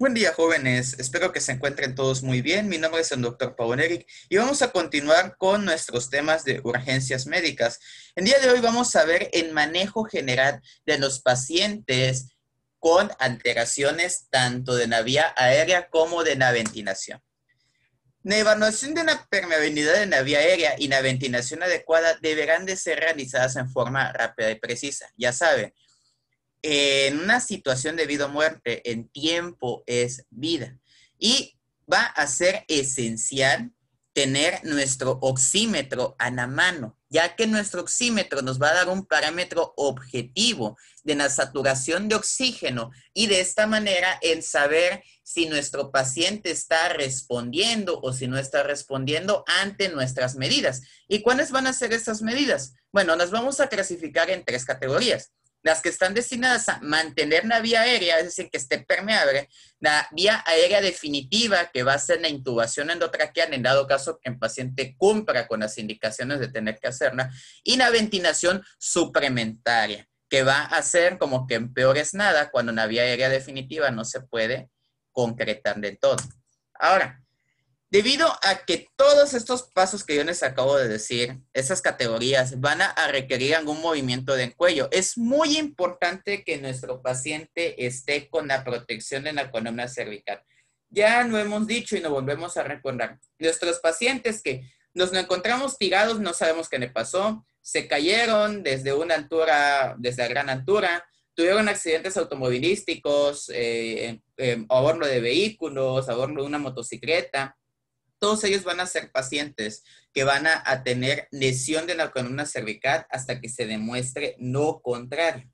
Buen día, jóvenes. Espero que se encuentren todos muy bien. Mi nombre es el doctor Pau Eric y vamos a continuar con nuestros temas de urgencias médicas. El día de hoy vamos a ver el manejo general de los pacientes con alteraciones tanto de la vía aérea como de la ventilación. La evaluación de la permeabilidad de la vía aérea y la ventilación adecuada deberán de ser realizadas en forma rápida y precisa. Ya saben, en una situación de vida o muerte, en tiempo es vida. Y va a ser esencial tener nuestro oxímetro a la mano, ya que nuestro oxímetro nos va a dar un parámetro objetivo de la saturación de oxígeno y de esta manera en saber si nuestro paciente está respondiendo o si no está respondiendo ante nuestras medidas. ¿Y cuáles van a ser estas medidas? Bueno, las vamos a clasificar en tres categorías las que están destinadas a mantener la vía aérea, es decir, que esté permeable, la vía aérea definitiva, que va a ser la intubación endotraqueal en dado caso que el paciente cumpla con las indicaciones de tener que hacerla, y la ventilación suplementaria, que va a ser como que peor es nada cuando la vía aérea definitiva no se puede concretar de todo. Ahora, Debido a que todos estos pasos que yo les acabo de decir, esas categorías, van a, requerir algún movimiento de cuello, es muy importante que nuestro paciente esté con la protección de la columna cervical. Ya lo hemos dicho y nos volvemos a recordar. Nuestros pacientes que nos encontramos tirados, no sabemos qué le pasó, se cayeron desde una altura, desde la gran altura, tuvieron accidentes automovilísticos, eh, eh, a bordo de vehículos, a bordo de una motocicleta, todos ellos van a ser pacientes que van a, tener lesión de la columna cervical hasta que se demuestre lo contrario.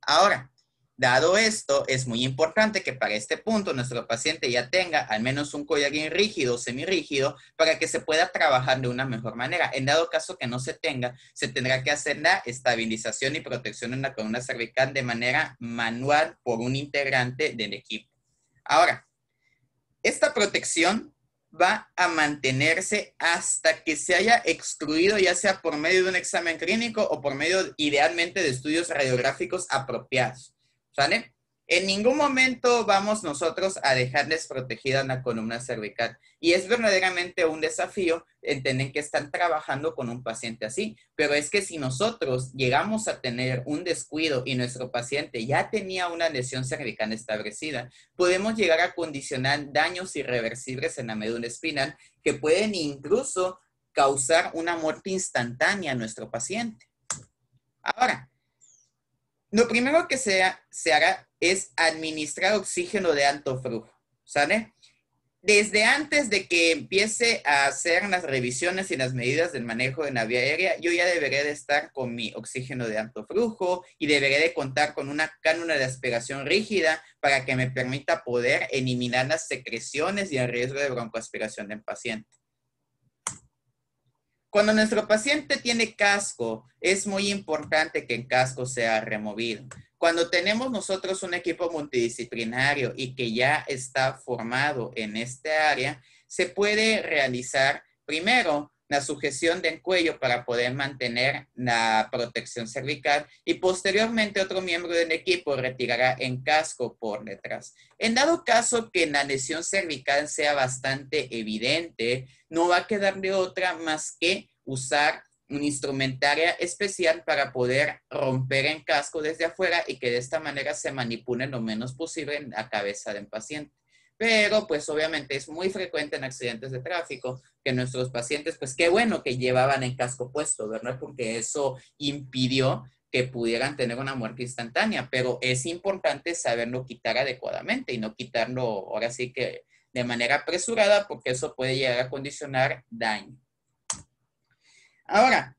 Ahora, dado esto, es muy importante que para este punto nuestro paciente ya tenga al menos un collarín rígido o semirrígido para que se pueda trabajar de una mejor manera. En dado caso que no se tenga, se tendrá que hacer la estabilización y protección en la columna cervical de manera manual por un integrante del equipo. Ahora, esta protección va a mantenerse hasta que se haya excluido, ya sea por medio de un examen clínico o por medio idealmente de estudios radiográficos apropiados. ¿Sale? En ningún momento vamos nosotros a dejar desprotegida la columna cervical. Y es verdaderamente un desafío entender que están trabajando con un paciente así. Pero es que si nosotros llegamos a tener un descuido y nuestro paciente ya tenía una lesión cervical establecida, podemos llegar a condicionar daños irreversibles en la médula espinal que pueden incluso causar una muerte instantánea a nuestro paciente. Ahora, lo primero que se, se hará es administrar oxígeno de alto flujo, ¿sale? Desde antes de que empiece a hacer las revisiones y las medidas del manejo de la vía aérea, yo ya deberé de estar con mi oxígeno de alto flujo y deberé de contar con una cánula de aspiración rígida para que me permita poder eliminar las secreciones y el riesgo de broncoaspiración del paciente. Cuando nuestro paciente tiene casco, es muy importante que el casco sea removido. Cuando tenemos nosotros un equipo multidisciplinario y que ya está formado en este área, se puede realizar primero la sujeción del cuello para poder mantener la protección cervical y posteriormente otro miembro del equipo retirará en casco por detrás. En dado caso que la lesión cervical sea bastante evidente, no va a quedar de otra más que usar una instrumentaria especial para poder romper en casco desde afuera y que de esta manera se manipule lo menos posible en la cabeza del paciente. Pero pues obviamente es muy frecuente en accidentes de tráfico que nuestros pacientes, pues qué bueno que llevaban el casco puesto, ¿verdad? Porque eso impidió que pudieran tener una muerte instantánea, pero es importante saberlo quitar adecuadamente y no quitarlo ahora sí que de manera apresurada porque eso puede llegar a condicionar daño. Ahora,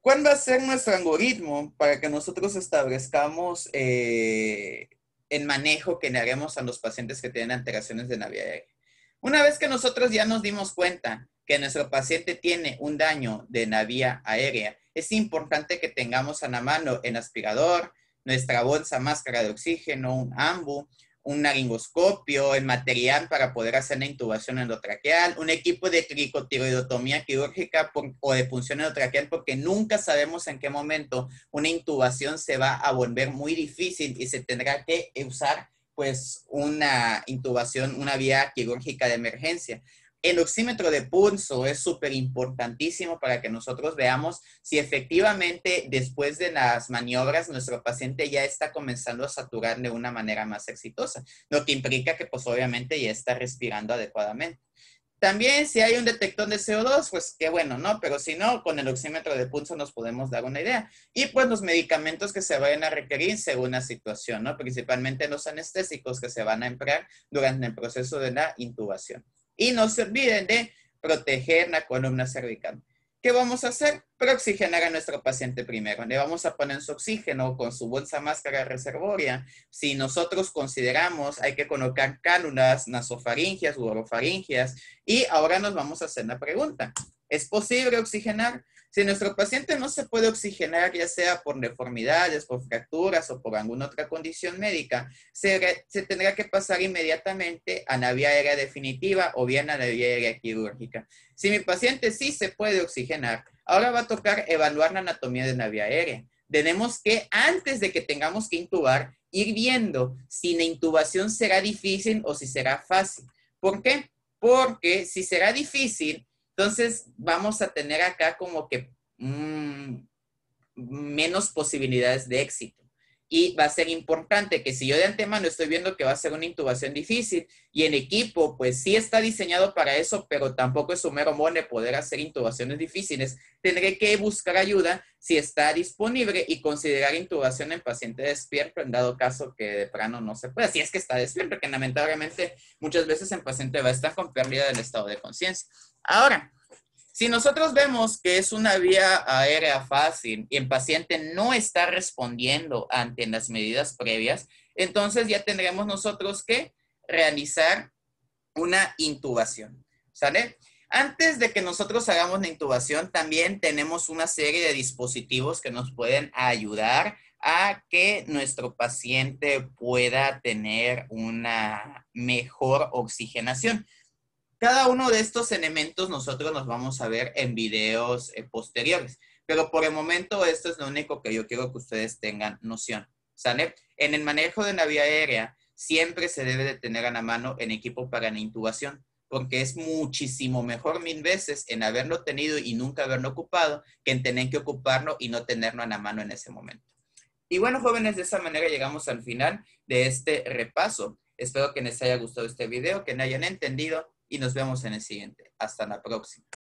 ¿cuál va a ser nuestro algoritmo para que nosotros establezcamos eh, el manejo que le haremos a los pacientes que tienen alteraciones de la vía aérea? Una vez que nosotros ya nos dimos cuenta que nuestro paciente tiene un daño de la vía aérea, es importante que tengamos a la mano el aspirador, nuestra bolsa máscara de oxígeno, un AMBU, un naringoscopio, el material para poder hacer la intubación endotraqueal, un equipo de tricotiroidotomía quirúrgica o de función endotraqueal, porque nunca sabemos en qué momento una intubación se va a volver muy difícil y se tendrá que usar pues una intubación, una vía quirúrgica de emergencia. El oxímetro de pulso es súper importantísimo para que nosotros veamos si efectivamente después de las maniobras nuestro paciente ya está comenzando a saturar de una manera más exitosa, lo que implica que pues obviamente ya está respirando adecuadamente. También si hay un detector de CO2, pues qué bueno, ¿no? Pero si no, con el oxímetro de pulso nos podemos dar una idea. Y pues los medicamentos que se vayan a requerir según la situación, ¿no? Principalmente los anestésicos que se van a emplear durante el proceso de la intubación. Y no se olviden de proteger la columna cervical. ¿Qué vamos a hacer? Preoxigenar a nuestro paciente primero. Le vamos a poner su oxígeno con su bolsa máscara reservoria. Si nosotros consideramos, hay que colocar cánulas nasofaringias u orofaringias. Y ahora nos vamos a hacer la pregunta. ¿Es posible oxigenar? Si nuestro paciente no se puede oxigenar, ya sea por deformidades, por fracturas o por alguna otra condición médica, se, tendrá que pasar inmediatamente a la vía aérea definitiva o bien a la vía aérea quirúrgica. Si mi paciente sí se puede oxigenar, ahora va a tocar evaluar la anatomía de la vía aérea. Tenemos que, antes de que tengamos que intubar, ir viendo si la intubación será difícil o si será fácil. ¿Por qué? Porque si será difícil, entonces, vamos a tener acá como que mm, menos posibilidades de éxito. Y va a ser importante que si yo de antemano estoy viendo que va a ser una intubación difícil y el equipo pues sí está diseñado para eso, pero tampoco es un mero mole poder hacer intubaciones difíciles, tendré que buscar ayuda si está disponible y considerar intubación en paciente despierto en dado caso que de plano no se pueda. Si es que está despierto, que lamentablemente muchas veces el paciente va a estar con pérdida del estado de conciencia. Ahora, si nosotros vemos que es una vía aérea fácil y el paciente no está respondiendo ante las medidas previas, entonces ya tendremos nosotros que realizar una intubación. ¿Sale? Antes de que nosotros hagamos la intubación, también tenemos una serie de dispositivos que nos pueden ayudar a que nuestro paciente pueda tener una mejor oxigenación. Cada uno de estos elementos nosotros nos vamos a ver en videos eh, posteriores, pero por el momento esto es lo único que yo quiero que ustedes tengan noción, ¿sale? En el manejo de la vía aérea siempre se debe de tener a la mano en equipo para la intubación, porque es muchísimo mejor mil veces en haberlo tenido y nunca haberlo ocupado que en tener que ocuparlo y no tenerlo a la mano en ese momento. Y bueno, jóvenes, de esa manera llegamos al final de este repaso. Espero que les haya gustado este video, que me hayan entendido y nos vemos en el siguiente. Hasta la próxima.